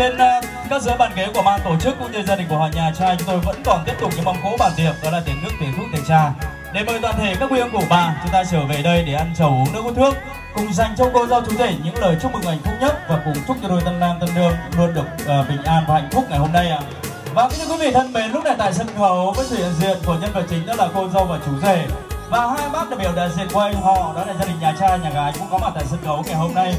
trên uh, các giữa bàn ghế của ban tổ chức cũng như gia đình của họ nhà trai chúng tôi vẫn còn tiếp tục những mâm cỗ bàn tiệc đó là tiền nước tiền thuốc tiền trà. Để mời toàn thể các quý ông cụ bà chúng ta trở về đây để ăn chầu uống nước uống thuốc cùng dành cho cô dâu chú rể những lời chúc mừng hạnh phúc nhất và cùng chúc cho đôi tân nam tân đương luôn được uh, bình an và hạnh phúc ngày hôm nay ạ. Và kính thưa quý vị thân mến lúc này tại sân khấu với sự hiện diện của nhân vật chính đó là cô dâu và chú rể. Và hai bác đại biểu đại diện của anh họ đó là gia đình nhà trai nhà gái cũng có mặt tại sân khấu ngày hôm nay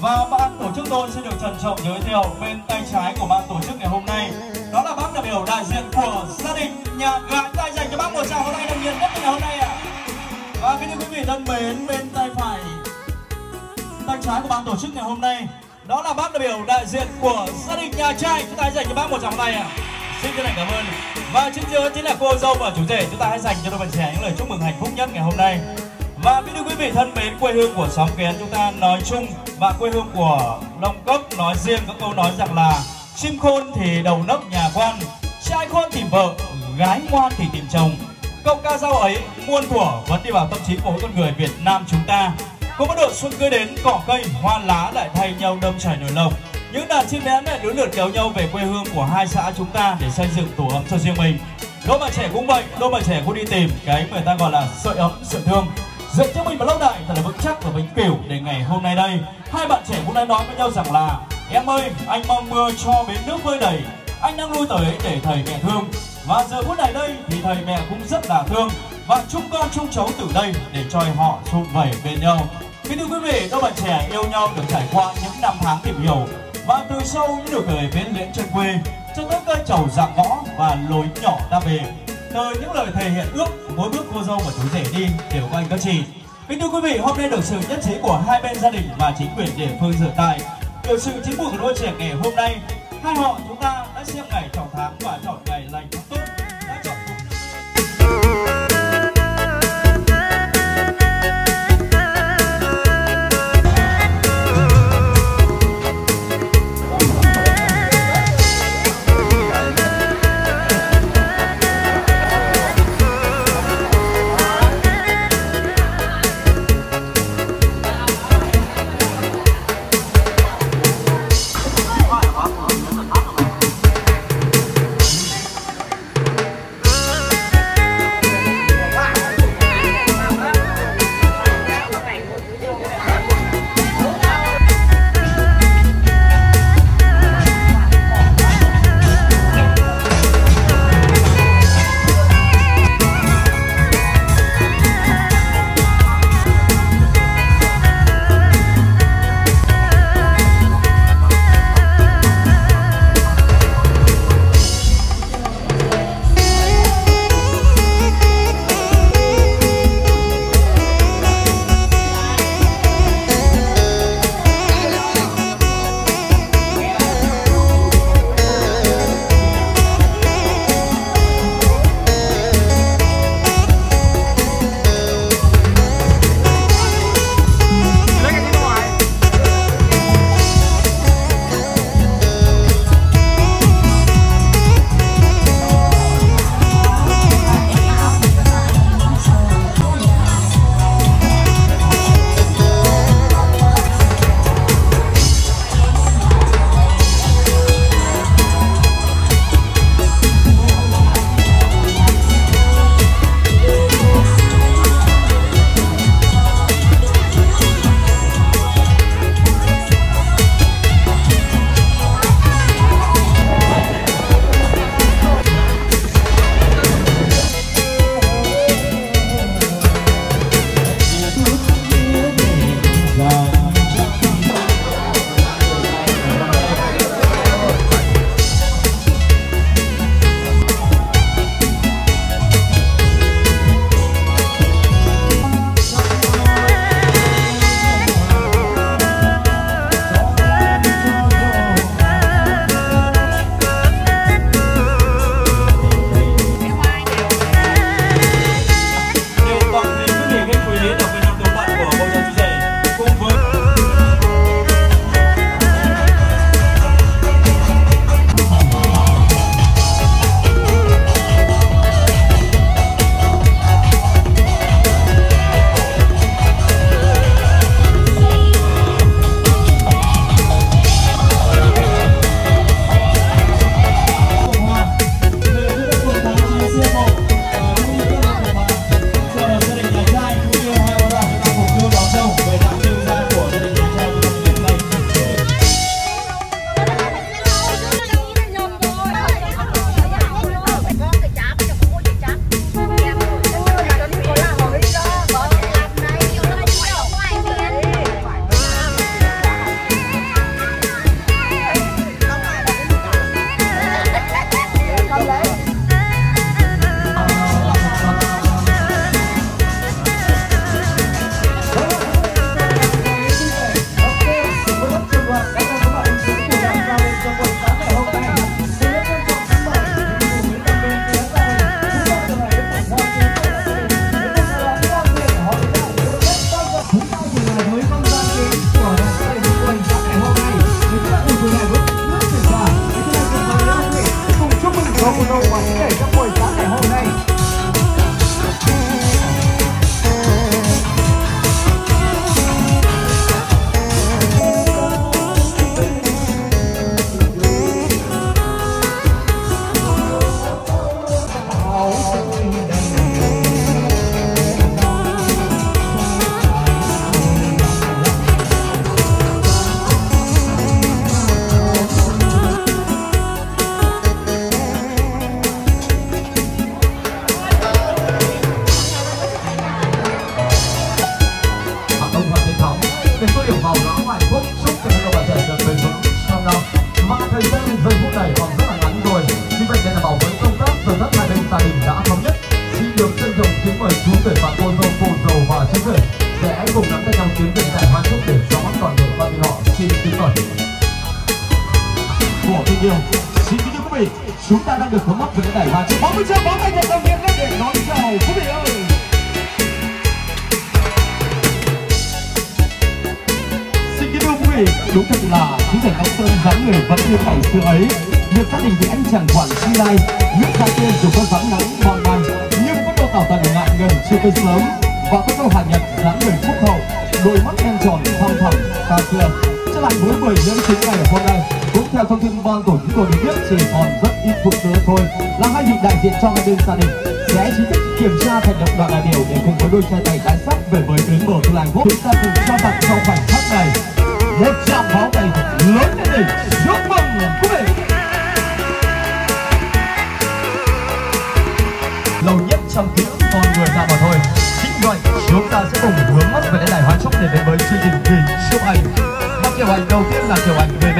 và ban tổ chức tôi xin được trân trọng giới thiệu bên tay trái của ban tổ chức ngày hôm nay đó là bác đại biểu đại diện của gia đình nhà gái đại dành cho bác một tràng hôm nay đồng nhiệt nhất ngày hôm nay ạ à. và kính thưa quý vị thân mến, bên tay phải, tay trái của ban tổ chức ngày hôm nay, đó là bác đại biểu đại diện của gia đình nhà trai chúng ta hãy dành cho bác một tràng tay ạ à. xin chân thành cảm ơn và trên dưới chính là cô dâu và chủ rể chúng ta hãy dành cho đôi bạn trẻ những lời chúc mừng hạnh phúc nhất ngày hôm nay và kính thưa quý vị, thân mến, quê hương của xóm kén chúng ta nói chung và quê hương của long cốc nói riêng có câu nói rằng là chim khôn thì đầu nấc nhà quan, trai khôn tìm vợ, gái ngoan thì tìm chồng. Câu ca dao ấy muôn thuở vẫn đi vào tâm trí của mỗi con người việt nam chúng ta. Cũng có độ xuân cưới đến, cỏ cây, hoa lá lại thay nhau đâm chảy nổi lồng những đàn chim én lại lứa lượt kéo nhau về quê hương của hai xã chúng ta để xây dựng tổ ấm cho riêng mình. Đôi bạn trẻ cũng vậy đôi bạn trẻ cũng đi tìm cái người ta gọi là sợi ấm, sợi thương dựa cho mình vào lâu đại, thật là vững chắc và vĩnh cửu để ngày hôm nay đây hai bạn trẻ cũng đã nói với nhau rằng là em ơi anh mong mưa cho bến nước vơi đầy anh đang lui tới để thầy mẹ thương. Và giờ phút này đây thì thầy mẹ cũng rất là thương và chung con chung cháu từ đây để cho họ sum vầy bên nhau. Kính thưa quý vị đôi bạn trẻ yêu nhau được trải qua những năm tháng tìm hiểu và từ sâu những nụ cười bến luyện chân quê cho tới cây trầu dạng võ và lối nhỏ ta về từ những lời thể hiện ước mỗi bước cô dâu và chú rể đi đều có anh các chị. Kính thưa quý vị, hôm nay được sự nhất trí của hai bên gia đình và chính quyền địa phương dự tại được sự chính phủ của đôi trẻ ngày hôm nay, hai họ chúng ta đã xem ngày chọn tháng và chọn được hướng mắt về cái này. Và chỉ bóng mươi bóng tay thật đồng nhiệt lên để nói chào quý vị ơi. Xin kính thưa quý vị, đúng thật là chú rể ngọc sơn dáng người vẫn như ngày xưa ấy. Việc gia đình thì anh chàng quản chi lai, nước ra tiên dù có vắng nắng hoàn toàn nhưng có độ tảo tần ngại ngần chưa tới sớm. Và có câu hạ nhật dáng người phúc hậu, đôi mắt đen tròn thăm thẳm xa xưa. Trở lại với mười nhân chính ngày hôm nay cũng theo thông tin ban tổ chức tôi được biết, chỉ còn rất ít phút nữa thôi. Là hai vị đại diện cho hai bên gia đình sẽ chính thức kiểm tra thành lập đoàn đại biểu để cùng với đôi trai tay tái sắc về với tuyến bờ thu làng quốc. Chúng ta cùng trao tặng trong khoảnh khắc này một tràng pháo tay lớn lên đỉnh chúc mừng quý vị lâu nhất trong ký ức con người ta mà thôi. Chính vậy, chúng ta sẽ cùng hướng mắt về đến đài hoa trúc để đến với chương trình kỳ siêu ảnh và kiểu ảnh đầu tiên là kiểu ảnh về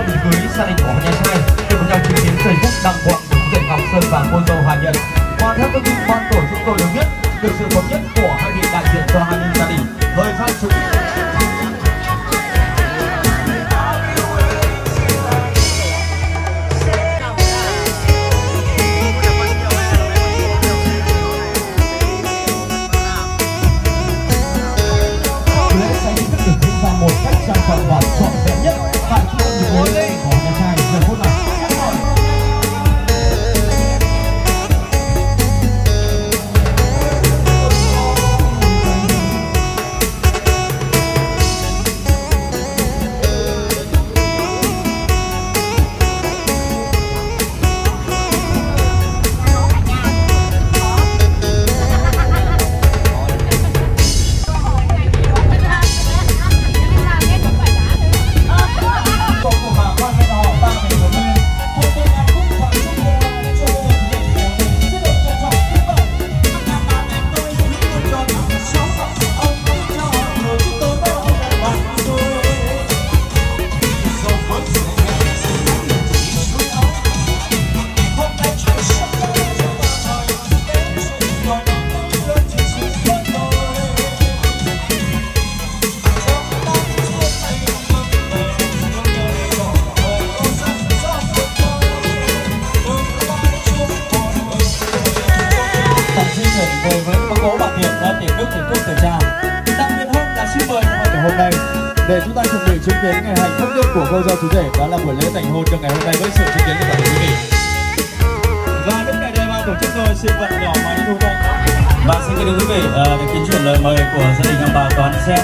về với cưới gia đình của nhà trai để cùng nhau chứng kiến giây phút đăng quang của ngọc sơn và cô dâu hòa nhật. Và theo thông tin ban tổ chúng tôi được biết, được sự thống nhất của hai vị đại diện cho hai bên gia đình. Thời gian chuẩn chuyển về với bác gỗ bảo hiểm đã tiệc nước tiệc thuốc tiệc trà đặc biệt hơn là xin mời mọi người hôm nay. Để chúng ta chuẩn bị chứng kiến ngày hạnh phúc nhất của cô dâu chú rể đó là buổi lễ thành hôn trong ngày hôm nay với sự chứng kiến của toàn thể quý vị và lúc này đây ban tổ chức tôi xin vận nhỏ máy thu thanh và xin kính thưa quý vị ờ, để được kính chuyển lời mời của gia đình ông bà Toàn Sen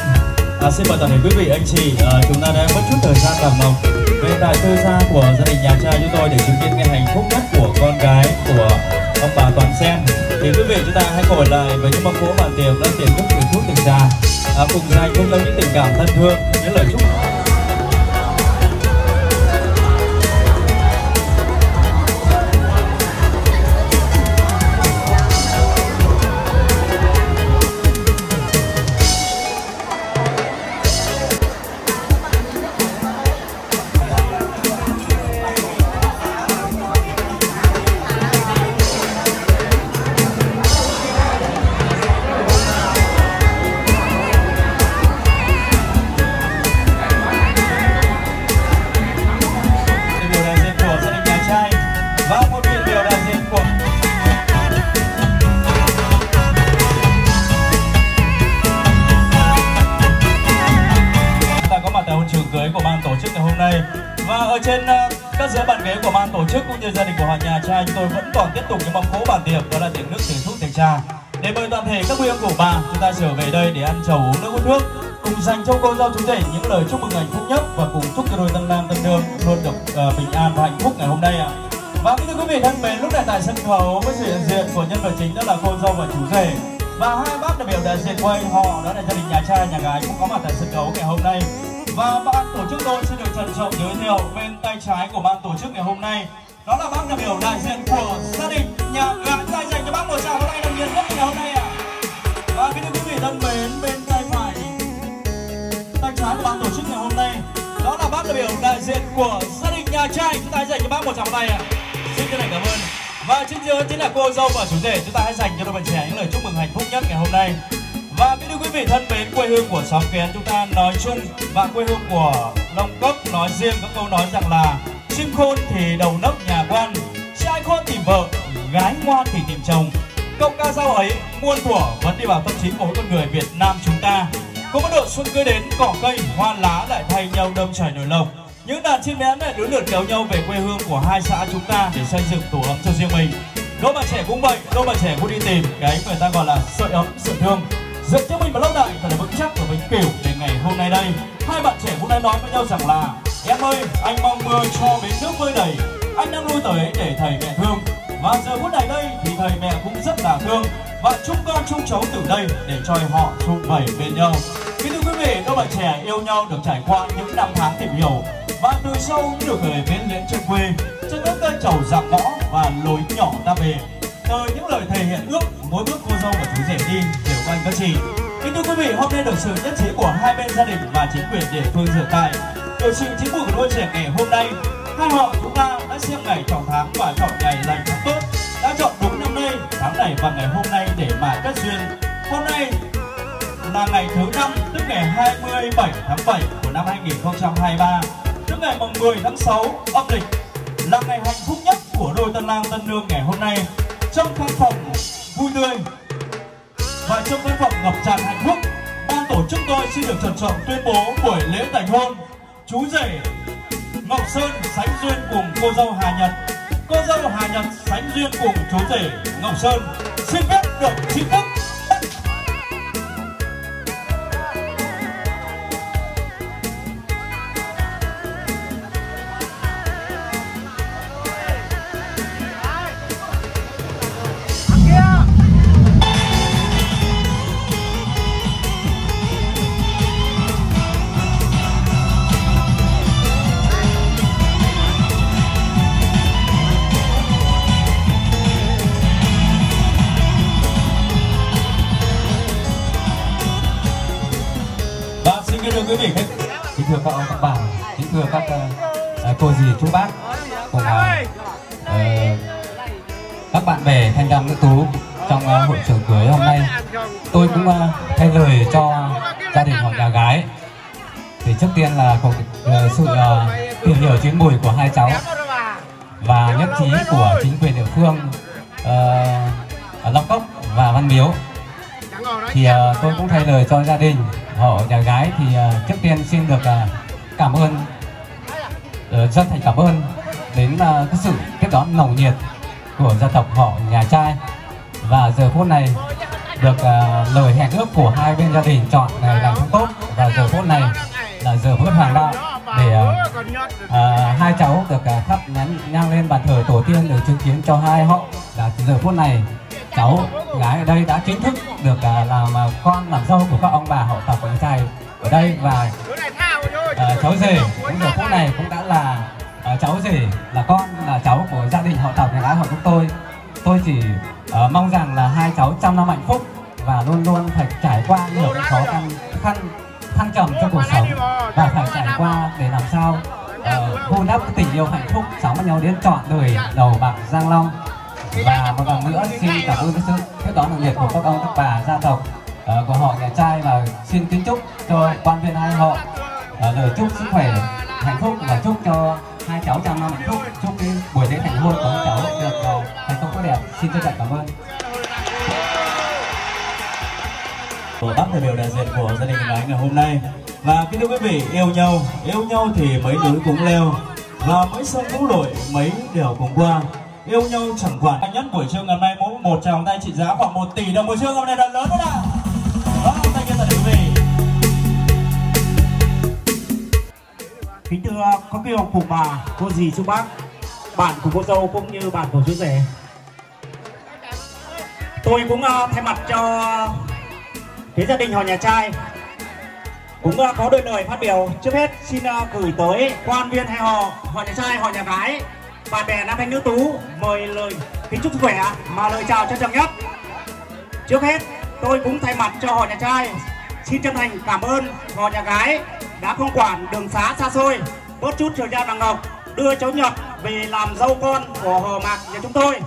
à, xin mời toàn thể quý vị anh chị à, chúng ta đang mất chút thời gian làm mộng về tại tư gia của gia đình nhà trai chúng tôi để chứng kiến ngày hạnh phúc nhất của con gái của ông bà Toàn Sen thì quý vị chúng ta hãy ngồi lại với những mâm cỗ bàn tiệc đã tiệc nước người thuốc từng già. À, cùng dành cũng nhau những tình cảm thân thương những lời chúc. Tục những mâm cỗ bàn tiệc đó là tiệc nước tiệc thuốc tiệc trà. Để mời toàn thể các quý ông của bà chúng ta trở về đây để ăn chầu uống nước uống nước cùng dành cho cô dâu chú rể những lời chúc mừng hạnh phúc nhất và cùng chúc cho đôi tân lang tân nương luôn được uh, bình an và hạnh phúc ngày hôm nay ạ. Và kính thưa quý vị thân mến lúc này tại sân khấu với sự hiện diện của nhân vật chính đó là cô dâu và chú rể. Và hai bác đại biểu đại diện quay họ đó là gia đình nhà trai nhà gái cũng có mặt tại sân khấu ngày hôm nay. Và ban tổ chức tôi xin được trân trọng giới thiệu bên tay trái của ban tổ chức ngày hôm nay đó là bác đại biểu đại diện của gia đình, nhà gái tay dành cho bác một tràng vỗ tay đồng nhiệt nhất ngày hôm nay ạ. Và kính thưa quý vị, thân mến, bên tay phải, tay trái của ban tổ chức ngày hôm nay, đó là bác đại biểu đại diện của gia đình nhà trai chúng ta dành cho bác một tràng tay ạ. Xin chân thành cảm ơn. Và trên dưới chính là cô dâu và chú rể chúng ta hãy dành cho đôi bạn trẻ những lời chúc mừng hạnh phúc nhất ngày hôm nay. Và kính thưa quý vị, thân mến, quê hương của xóm kiến, chúng ta nói chung và quê hương của long cốc nói riêng có câu nói rằng là chim khôn thì đầu nấc nhà quan trai khôn tìm vợ, gái ngoan thì tìm chồng. Câu ca dao ấy muôn thuở vẫn đi vào tâm trí của mỗi con người Việt Nam chúng ta. Có một độ xuân cưới đến, cỏ cây, hoa lá lại thay nhau đâm chảy nổi lộc. Những đàn chim én lại lứa lượt kéo nhau về quê hương của hai xã chúng ta để xây dựng tổ ấm cho riêng mình. Đôi bạn trẻ cũng vậy, đôi bạn trẻ cũng đi tìm cái người ta gọi là sợi ấm, sợi thương. Dựng cho mình một lâu đại thật là vững chắc và vĩnh cửu để ngày hôm nay đây. Hai bạn trẻ cũng đã nói với nhau rằng là em ơi, anh mong mưa cho bến nước vơi đầy anh đang nuôi tới để thầy mẹ thương. Và giờ phút này đây thì thầy mẹ cũng rất là thương. Và chúc con chúc cháu từ đây để cho họ chung vầy bên nhau. Kính thưa quý vị, các bạn trẻ yêu nhau được trải qua những năm tháng tìm hiểu. Và từ sâu cũng được về bên lễ trên quê trên nước cây trầu dặm ngõ và lối nhỏ ta về. Từ những lời thầy hiện ước, mỗi bước cô dâu và chú rể đi đều quanh các chị. Kính thưa quý vị, hôm nay được sự nhất trí của hai bên gia đình và chính quyền địa phương sở tại được sự chính phủ của đôi trẻ ngày hôm nay. Hai họ chúng ta đã xem ngày chọn tháng và chọn ngày lành tháng tốt. Đã chọn đúng năm nay, tháng này và ngày hôm nay để mà kết duyên. Hôm nay là ngày thứ năm, tức ngày 27 tháng 7 của năm 2023 tức ngày mùng 10 tháng 6 âm lịch, là ngày hạnh phúc nhất của đôi tân lang tân nương ngày hôm nay. Trong căn phòng vui tươi và trong căn phòng ngập tràn hạnh phúc, ban tổ chức tôi xin được trân trọng tuyên bố buổi lễ thành hôn chú rể Ngọc Sơn, sánh duyên cùng cô dâu Hà Nhật. Cô dâu Hà Nhật, sánh duyên cùng chú rể Ngọc Sơn. Xin phép được chính thức gì chú bác? Cùng uh, ờ, các bạn bè thanh đăng nữ tú trong uh, hội trường cưới hôm nay. Tôi cũng uh, thay lời cho gia đình họ nhà gái. Thì trước tiên là có uh, sự uh, tìm hiểu chuyến mùi của hai cháu và nhất trí của chính quyền địa phương uh, ở Long Cốc và Văn Miếu. Thì uh, tôi cũng thay lời cho gia đình họ nhà gái. Thì uh, trước tiên xin được uh, cảm ơn Ờ, chân thành cảm ơn đến ờ, cái sự tiếp đón nồng nhiệt của gia tộc họ nhà trai. Và giờ phút này được uh, lời hẹn ước của hai bên gia đình chọn ngày làm tháng tốt. Và giờ phút này là giờ phút hoàng đạo để uh, uh, hai cháu được uh, thắp nén nhang lên bàn thờ tổ tiên được chứng kiến cho hai họ. Là giờ phút này cháu gái ở đây đã chính thức được uh, làm uh, con làm dâu của các ông bà họ tộc anh trai ở đây. Và uh, cháu rể cũng giờ phút này cũng đã là uh, cháu rể là con là cháu của gia đình họ tộc nhà gái họ chúng tôi. Tôi chỉ uh, mong rằng là hai cháu trăm năm hạnh phúc và luôn luôn phải trải qua nhiều cái khó khăn khăn thăng trầm trong cuộc sống và phải trải qua để làm sao uh, vun đắp tình yêu hạnh phúc sống với nhau đến trọn đời đầu bạc giang long. Và một lần nữa xin cảm ơn cái sự tiếp đón nồng nhiệt của các ông các bà gia tộc uh, của họ nhà trai và xin kính chúc cho quan viên hai họ lời chúc sức khỏe hạnh phúc và chúc cho hai cháu trăm năm hạnh phúc. Chúc cái buổi lễ thành hôn của hai cháu được ờ, thành công tốt đẹp. Xin trân trọng cảm ơn. Của bác đại biểu đại diện của gia đình gái ngày hôm nay. Và kính thưa quý vị, yêu nhau yêu nhau thì mấy núi cũng leo. Và mấy sông cũng đổi, mấy đèo cũng qua. Yêu nhau chẳng quản. Nhất buổi trưa ngày hôm nay mỗi một tràng tay trị giá khoảng 1 tỷ đồng buổi trưa. Hôm nay là lớn đó nào kính thưa các quý ông cùng bà cô dì chú bác bạn của cô dâu cũng như bạn của chú rể. Tôi cũng uh, thay mặt cho phía gia đình họ nhà trai cũng uh, có đôi lời phát biểu. Trước hết xin uh, gửi tới quan viên hai họ họ nhà trai họ nhà gái bạn bè nam thanh nữ tú mời lời kính chúc sức khỏe mà lời chào trân trọng nhất. Trước hết tôi cũng thay mặt cho họ nhà trai xin chân thành cảm ơn họ nhà gái đã không quản đường xá xa xôi. Bớt chút thời gian bằng ngọc đưa cháu Nhật về làm dâu con của hồ Mạc nhà chúng tôi.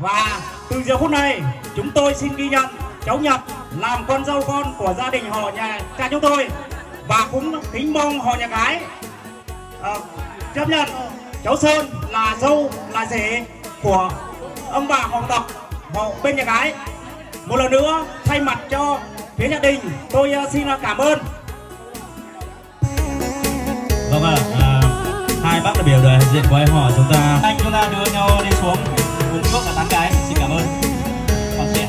Và từ giờ phút này chúng tôi xin ghi nhận cháu Nhật làm con dâu con của gia đình họ nhà cha chúng tôi. Và cũng kính mong họ nhà gái à, chấp nhận cháu Sơn là dâu là rể của ông bà Hoàng tộc họ bên nhà gái. Một lần nữa thay mặt cho phía gia đình tôi ờ, xin ờ, cảm ơn vâng ạ à, hai bác đại biểu đại diện của em họ chúng ta. Anh chúng ta đưa nhau đi xuống uống nước và tán cái xin cảm ơn. Bác sĩ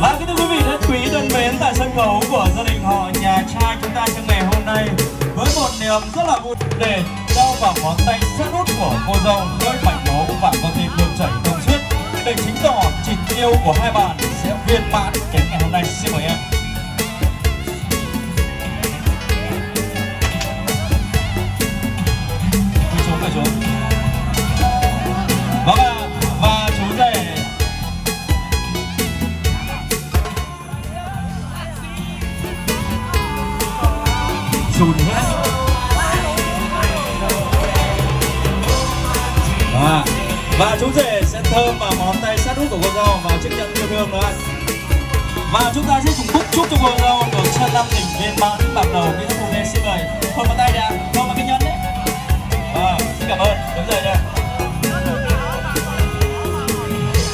và kính thưa quý vị thân quý thân mến tại sân khấu của gia đình họ nhà trai chúng ta trong ngày hôm nay với một niềm rất là vui để trao vào ngón tay sát nút của cô dâu với mạch máu và con tim luôn chảy thông suốt. Để chứng tỏ tình yêu của hai bạn sẽ viên mãn. Đến ngày hôm nay xin mời em chùn nữa à. Và chú rể sẽ thơm vào món tay sát út của cô dâu vào chiếc nhẫn yêu thương đó. Và chúng ta sẽ cùng chúc chúc cho cô dâu được chân năm tình viên mãn bạc đầu kỹ thuật cùng lên xin mời Không có tay đã, không có cái nhẫn đấy. À, xin cảm ơn, đúng rồi đây.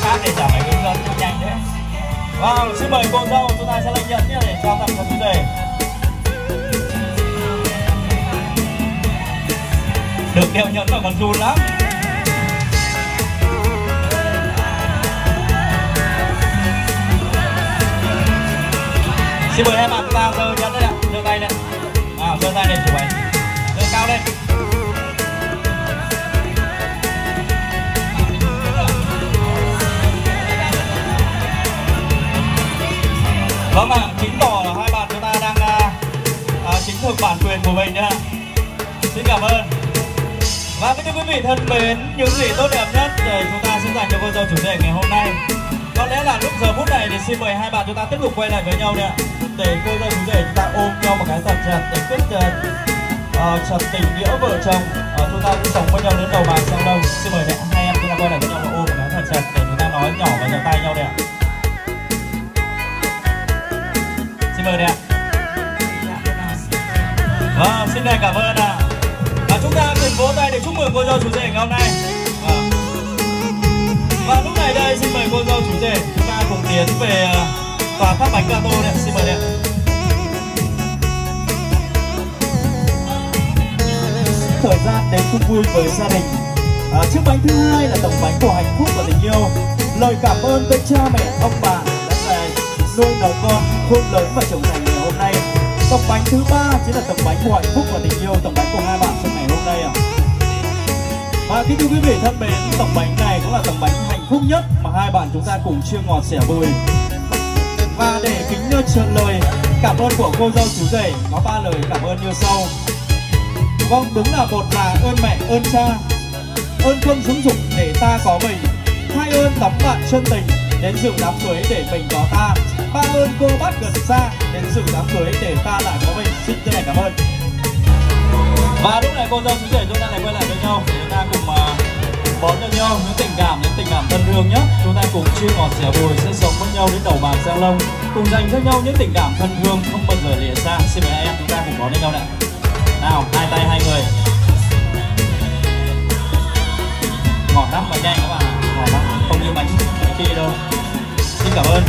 Khác để trả phải hướng dẫn nhanh thế Wow, vâng, xin mời cô dâu chúng ta sẽ lấy nhẫn nhé để trao tặng cho chú rể. Được đeo nhẫn mà còn run lắm. Xin mời hai bạn chúng ta giơ nhẫn đây ạ, giơ tay đây À, giơ tay lên chụp ảnh Giơ cao lên. Vâng ạ, chính tỏ là hai bạn chúng ta đang à, à chính thuộc bản quyền của mình nhá Xin cảm ơn. Và kính thưa quý vị thân mến, những gì tốt đẹp nhất thì chúng ta sẽ dành cho cô dâu chủ đề ngày hôm nay. Có lẽ là lúc giờ phút này thì xin mời hai bạn chúng ta tiếp tục quay lại với nhau nữa để cô dâu chủ đề chúng ta ôm nhau một cái thật chặt để quyết uh, uh, chặt tình nghĩa vợ chồng uh, chúng ta sẽ sống với nhau đến đầu bàn sang đâu Xin mời mẹ hai em chúng ta quay lại với nhau và ôm một cái thật chặt để chúng ta nói nhỏ và chào tay nhau đây ạ. Xin mời nè. Vâng, xin cảm ơn ạ. Và chúng ta cùng vỗ tay để chúc mừng cô dâu chủ rể ngày hôm nay. Vâng. Và lúc này đây xin mời cô dâu chủ rể chúng ta cùng tiến về à, tòa tháp bánh gato này. Xin mời đây. Thời gian đến chung vui với gia đình. À, chiếc bánh thứ hai là tổng bánh của hạnh phúc và tình yêu. Lời cảm ơn tới cha mẹ, ông bà đã dạy nuôi nấng con khôn lớn và trưởng thành ngày hôm nay. Tổng bánh thứ ba chính là tổng bánh của hạnh phúc và tình yêu, tổng bánh của hai bạn kính thưa quý vị thân mến, tổng bánh này cũng là tổng bánh hạnh phúc nhất mà hai bạn chúng ta cùng chia ngọt sẻ bùi. Và để kính nhớ trần lời cảm ơn của cô dâu chú rể có ba lời cảm ơn như sau. Vâng, đúng là một là ơn mẹ, ơn cha, ơn không dưỡng dục để ta có mình. Hai ơn tấm bạn chân tình đến dự đám cưới để mình có ta. Ba ơn cô bác gần xa đến dự đám cưới để ta lại có mình. Xin chân thành cảm ơn. Và lúc này cô dâu chú rể chúng ta lại quay lại với nhau để chúng ta cùng uh, bón cho nhau những tình cảm, những tình cảm thân thương nhé Chúng ta cùng chia ngọt sẻ bùi sẽ sống với nhau đến đầu bàn giang lông, cùng dành cho nhau những tình cảm thân thương không bao giờ lìa xa. Xin mời em chúng ta cùng bón với nhau nào. Nào, hai tay hai người. Ngọt lắm và nhanh các bạn. Ngọt lắm, không như bánh bánh kia đâu. Xin cảm ơn.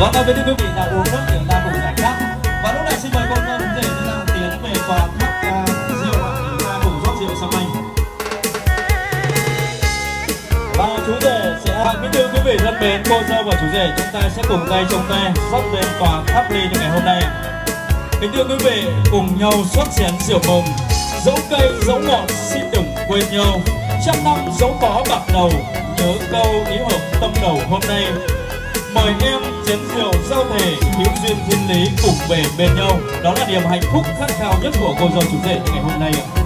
Vâng, và với thưa quý vị là uống nước thì chúng ta thưa quý vị thân mến, cô dâu và chú rể chúng ta sẽ cùng tay trong tay dắt lên tòa tháp ly cho ngày hôm nay. Kính thưa quý vị, cùng nhau xuất chén rượu mừng Dẫu cây, dẫu ngọt, xin đừng quên nhau. Trăm năm dẫu có bạc đầu Nhớ câu ý hợp tâm đầu hôm nay. Mời em chén rượu giao thể Hữu duyên thiên lý cùng về bên nhau. Đó là niềm hạnh phúc khát khao nhất của cô dâu chủ rể ngày hôm nay ạ.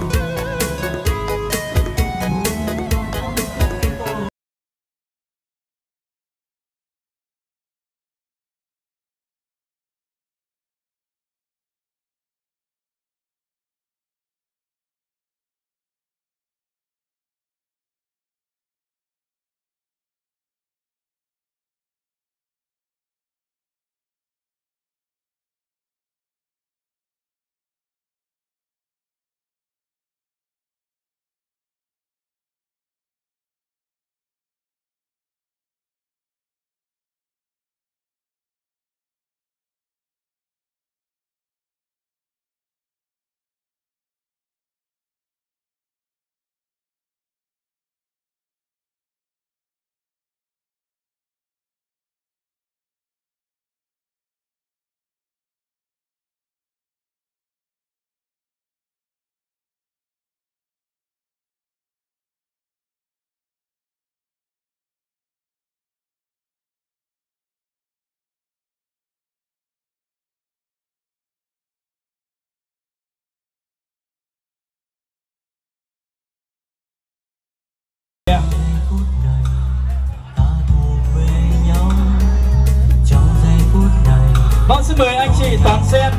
Vâng, xin mời anh chị Toán Sen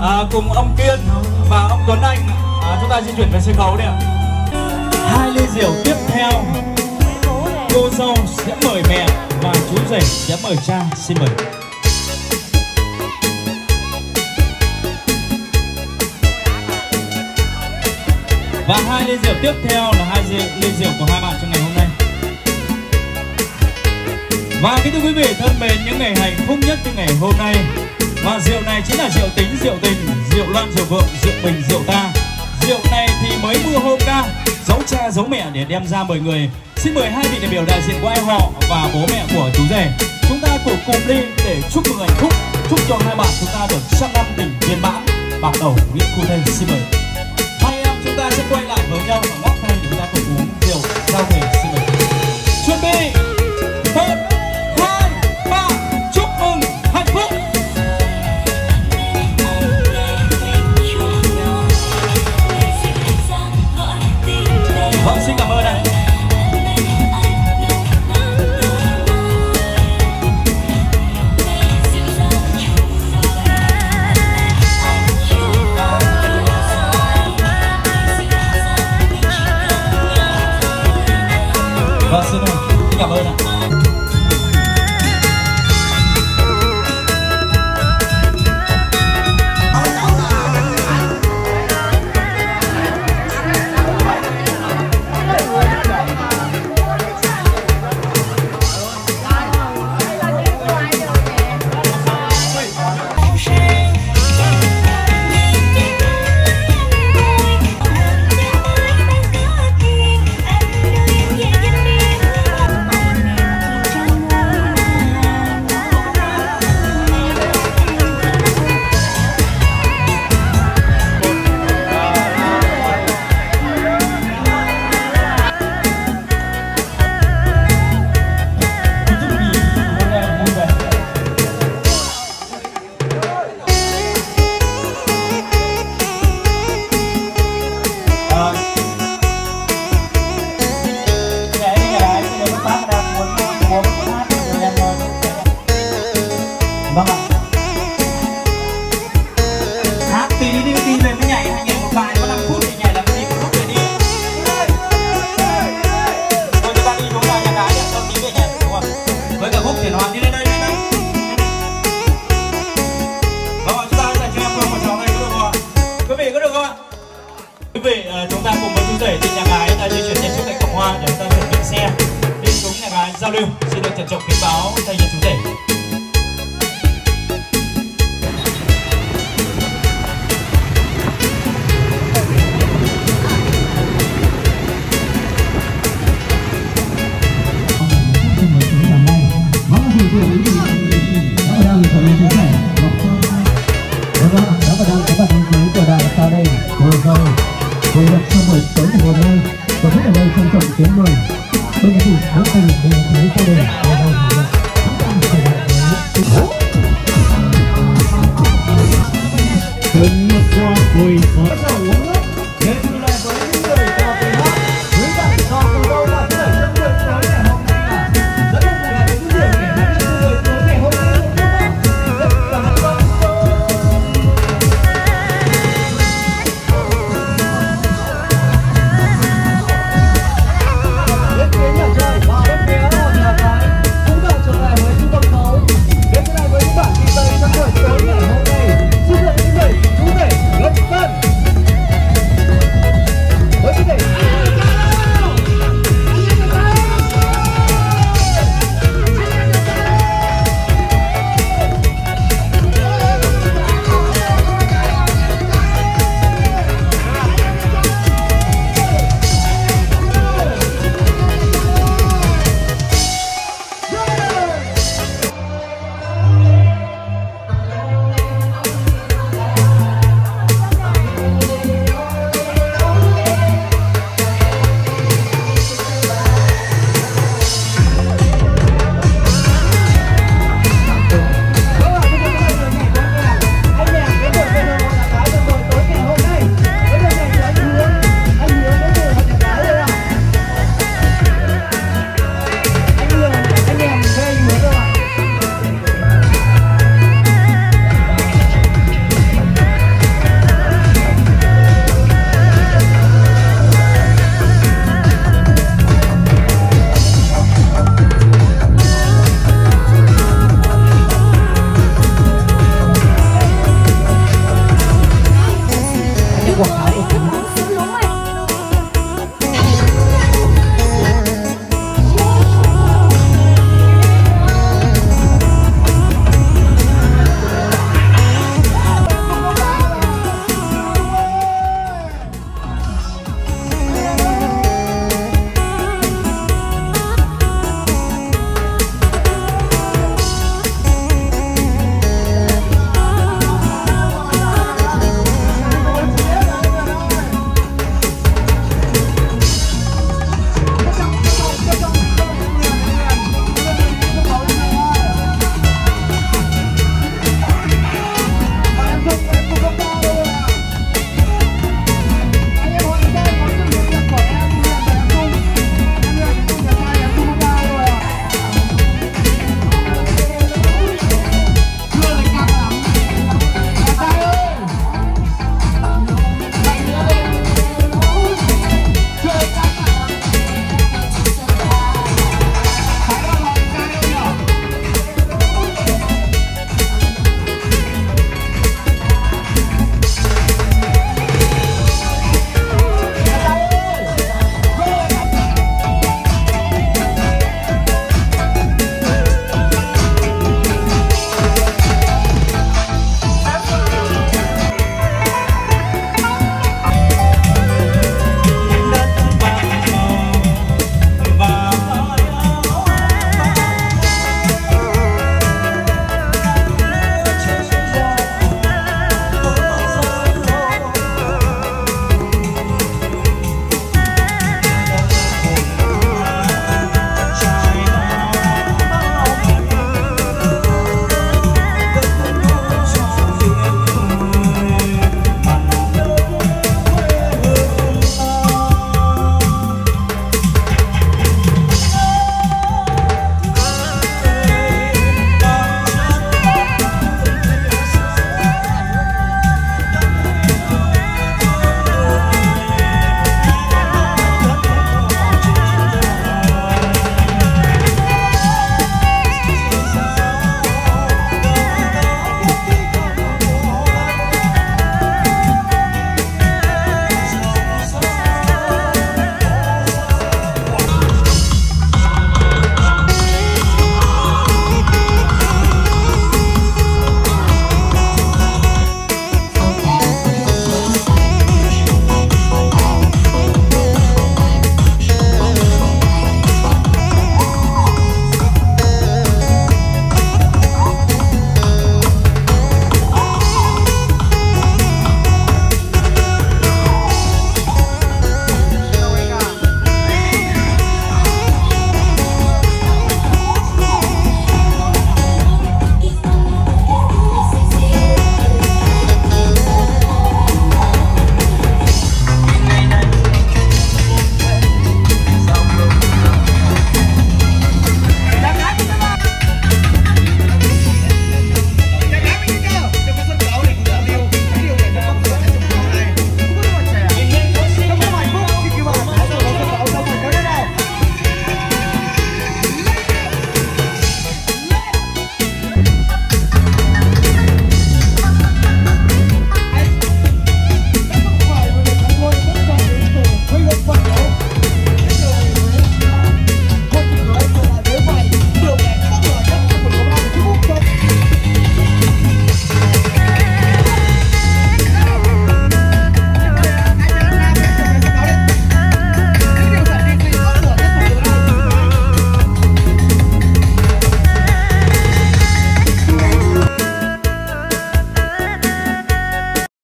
à, cùng ông Kiên và ông Tuấn Anh à, chúng ta di chuyển về sân khấu đi ạ. Hai ly rượu tiếp theo cô dâu sẽ mời mẹ và chú rể sẽ mời cha xin mời. Và hai ly rượu tiếp theo là hai ly, ly rượu của hai bạn trong Và kính thưa quý vị thân mến, những ngày hạnh phúc nhất như ngày hôm nay. Và rượu này chính là rượu tính, rượu tình, rượu loan, rượu vượng, rượu bình, rượu ta. Rượu này thì mới mua hôm ca, giấu cha giấu mẹ để đem ra mời người. Xin mời hai vị đại biểu đại diện của ai họ và bố mẹ của chú rể. Chúng ta cùng cùng đi để chúc mừng hạnh phúc. Chúc cho hai bạn chúng ta được trăm năm tình viên mãn. Bạc đầu Nguyễn Khu Thê xin mời. Hai em chúng ta sẽ quay lại với nhau và ngóc tay chúng ta cùng uống rượu giao thể xin mời.